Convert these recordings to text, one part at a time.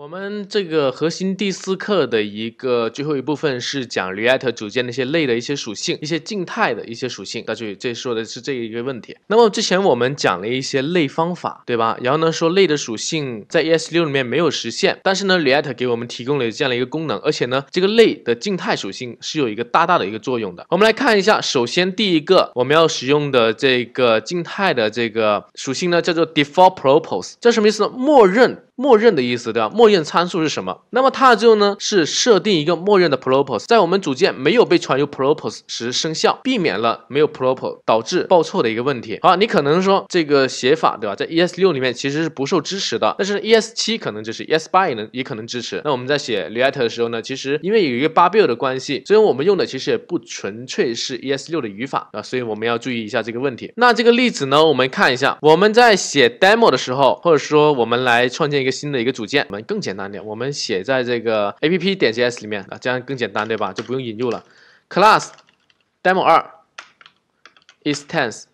我们这个核心第四课的一个最后一部分是讲 React 组件那些类的一些属性，一些静态的一些属性。那就这说的是这一个问题。那么之前我们讲了一些类方法，对吧？然后呢说类的属性在 ES6 里面没有实现，但是呢 React 给我们提供了这样的一个功能，而且呢这个类的静态属性是有一个大大的一个作用的。我们来看一下，首先第一个我们要使用的这个静态的这个属性呢叫做 Default Propose，这什么意思呢？默认。默认的意思，对吧？默认参数是什么？那么它之后呢，是设定一个默认的 propose，在我们组件没有被传入 propose 时生效，避免了没有 propose 导致报错的一个问题。好，你可能说这个写法，对吧？在 ES6 里面其实是不受支持的，但是 ES7 可能支持，ES8 也能也可能支持。那我们在写 React 的时候呢，其实因为有一个八 build 的关系，所以我们用的其实也不纯粹是 ES6 的语法啊，所以我们要注意一下这个问题。那这个例子呢，我们看一下，我们在写 demo 的时候，或者说我们来创建一个。新的一个组件，我们更简单点，我们写在这个 a p p 点 js 里面啊，这样更简单，对吧？就不用引入了。class demo 二 instance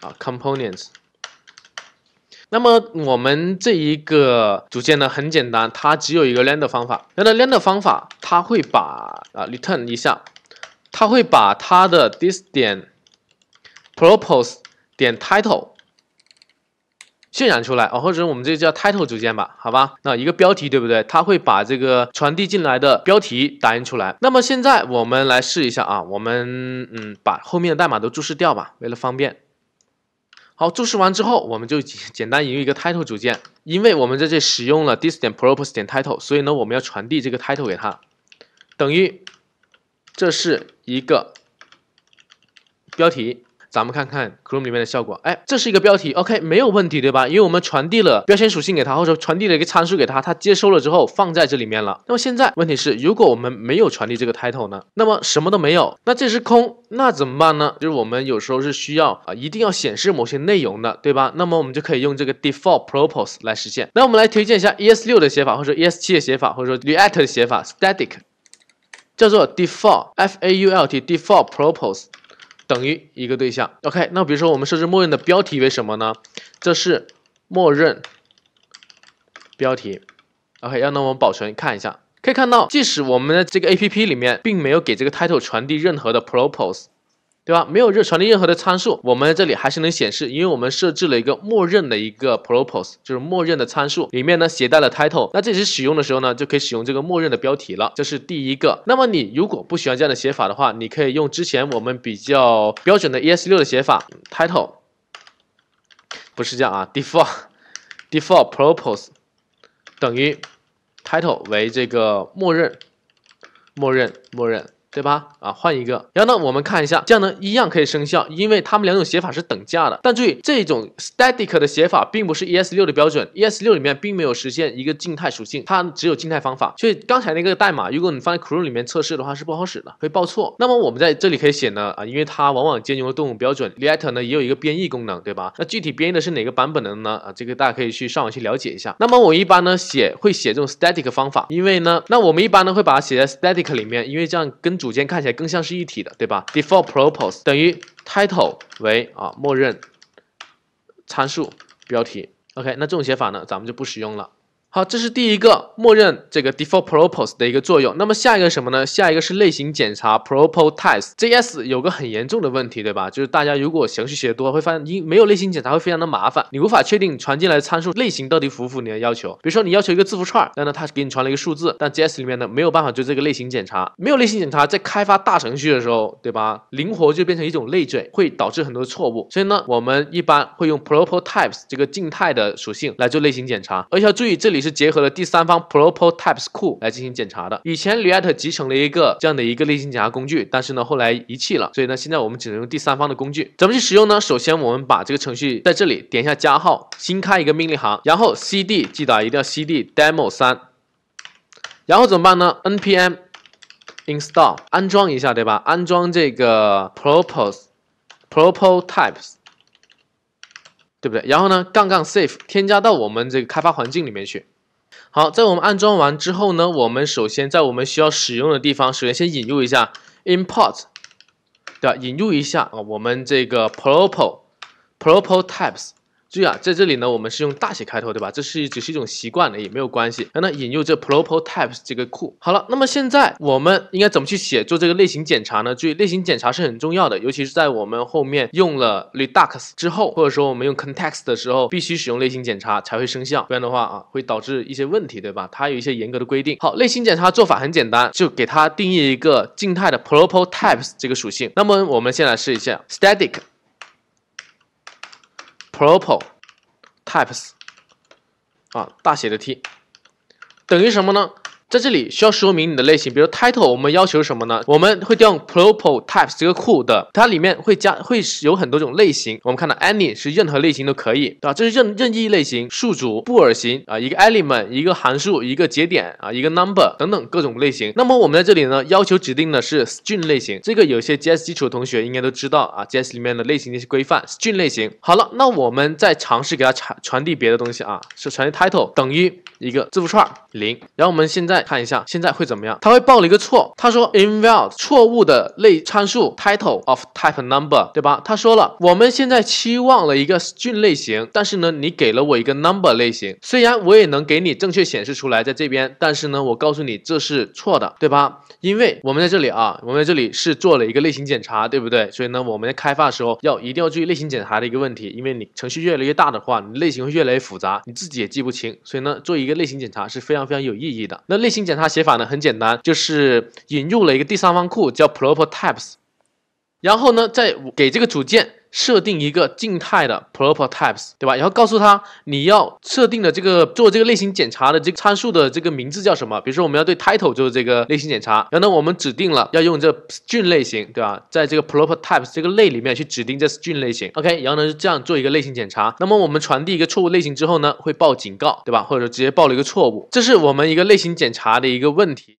啊 components。那么我们这一个组件呢，很简单，它只有一个 render 方法。那 render 方法，它会把啊 return 一下，它会把它的 this 点 propose 点 title。渲染出来哦，或者我们这叫 title 组件吧，好吧？那一个标题对不对？它会把这个传递进来的标题打印出来。那么现在我们来试一下啊，我们嗯把后面的代码都注释掉吧，为了方便。好，注释完之后，我们就简单引入一个 title 组件，因为我们在这使用了 this 点 propose 点 title，所以呢我们要传递这个 title 给它，等于这是一个标题。咱们看看 Chrome 里面的效果，哎，这是一个标题，OK，没有问题，对吧？因为我们传递了标签属性给它，或者传递了一个参数给它，它接收了之后放在这里面了。那么现在问题是，如果我们没有传递这个 title 呢？那么什么都没有，那这是空，那怎么办呢？就是我们有时候是需要啊，一定要显示某些内容的，对吧？那么我们就可以用这个 default propose 来实现。那我们来推荐一下 ES6 的写法，或者 ES7 的写法，或者说 React 的写法，static 叫做 default f a u l t default propose。等于一个对象，OK，那比如说我们设置默认的标题为什么呢？这是默认标题，OK，让那我们保存看一下，可以看到，即使我们的这个 APP 里面并没有给这个 title 传递任何的 propose。对吧？没有热传递任何的参数，我们这里还是能显示，因为我们设置了一个默认的一个 propose，就是默认的参数，里面呢携带了 title。那这时使用的时候呢，就可以使用这个默认的标题了。这是第一个。那么你如果不喜欢这样的写法的话，你可以用之前我们比较标准的 ES6 的写法，title 不是这样啊，default default propose 等于 title 为这个默认，默认，默认。对吧？啊，换一个。然后呢，我们看一下，这样呢一样可以生效，因为它们两种写法是等价的。但注意，这种 static 的写法并不是 ES6 的标准，ES6 里面并没有实现一个静态属性，它只有静态方法。所以刚才那个代码，如果你放在 Chrome 里面测试的话，是不好使的，会报错。那么我们在这里可以写呢，啊，因为它往往兼容了动物标准，React 呢也有一个编译功能，对吧？那具体编译的是哪个版本的呢？啊，这个大家可以去上网去了解一下。那么我一般呢写会写这种 static 方法，因为呢，那我们一般呢会把它写在 static 里面，因为这样跟组件看起来更像是一体的，对吧？Default propose 等于 title 为啊默认参数标题。OK，那这种写法呢，咱们就不使用了。好，这是第一个默认这个 default propose 的一个作用。那么下一个什么呢？下一个是类型检查 propose types。JS 有个很严重的问题，对吧？就是大家如果程序写的多，会发现你没有类型检查会非常的麻烦，你无法确定传进来的参数类型到底符不符合你的要求。比如说你要求一个字符串，那呢它给你传了一个数字，但 JS 里面呢没有办法做这个类型检查。没有类型检查，在开发大程序的时候，对吧？灵活就变成一种累赘，会导致很多错误。所以呢，我们一般会用 propose types 这个静态的属性来做类型检查，而且要注意这里。是是结合了第三方 propotypes 库来进行检查的。以前 React 集成了一个这样的一个类型检查工具，但是呢后来遗弃了，所以呢现在我们只能用第三方的工具。怎么去使用呢？首先我们把这个程序在这里点一下加号，新开一个命令行，然后 cd 记得一定要 cd demo 三，然后怎么办呢？npm install 安装一下，对吧？安装这个 propose，propotypes。对不对？然后呢，杠杠 save 添加到我们这个开发环境里面去。好，在我们安装完之后呢，我们首先在我们需要使用的地方，首先先引入一下 import，对吧？引入一下啊，我们这个 propose propose types 注意啊，在这里呢，我们是用大写开头，对吧？这是只是一种习惯的，也没有关系。然后呢，引入这 propo types 这个库。好了，那么现在我们应该怎么去写做这个类型检查呢？注意，类型检查是很重要的，尤其是在我们后面用了 Redux 之后，或者说我们用 context 的时候，必须使用类型检查才会生效，不然的话啊，会导致一些问题，对吧？它有一些严格的规定。好，类型检查做法很简单，就给它定义一个静态的 propo types 这个属性。那么我们先来试一下 static。Propo types 啊，大写的 T 等于什么呢？在这里需要说明你的类型，比如 title，我们要求什么呢？我们会调用 propo types 这个库的，它里面会加会有很多种类型。我们看到 any 是任何类型都可以，对吧？这是任任意类型，数组、布尔型啊，一个 element，一个函数，一个节点啊，一个 number 等等各种类型。那么我们在这里呢，要求指定的是 string 类型，这个有些 JS 基础的同学应该都知道啊，JS 里面的类型的一些规范，string 类型。好了，那我们再尝试给它传传递别的东西啊，是传递 title 等于一个字符串零，然后我们现在看一下，现在会怎么样？它会报了一个错，他说 invalid 错误的类参数 title of type number，对吧？他说了，我们现在期望了一个 string 类型，但是呢，你给了我一个 number 类型，虽然我也能给你正确显示出来在这边，但是呢，我告诉你这是错的，对吧？因为我们在这里啊，我们在这里是做了一个类型检查，对不对？所以呢，我们在开发的时候要一定要注意类型检查的一个问题，因为你程序越来越大的话，你类型会越来越复杂，你自己也记不清，所以呢，做一个类型检查是非常非常有意义的。那类类型检查写法呢很简单，就是引入了一个第三方库叫 propo types，然后呢，再给这个组件。设定一个静态的 proper types，对吧？然后告诉他你要设定的这个做这个类型检查的这个参数的这个名字叫什么？比如说我们要对 title 就是这个类型检查，然后呢我们指定了要用这 string 类型，对吧？在这个 proper types 这个类里面去指定这 string 类型，OK，然后呢这样做一个类型检查。那么我们传递一个错误类型之后呢，会报警告，对吧？或者直接报了一个错误，这是我们一个类型检查的一个问题。